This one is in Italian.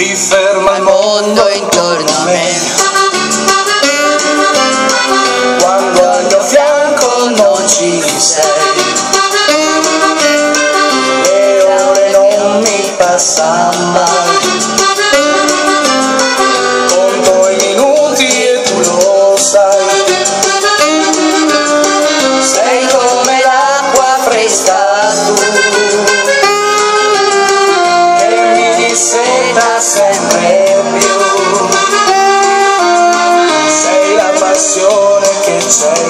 si ferma il mondo intorno a me. Quando al mio fianco non ci sei, e ore non mi passano. Oh.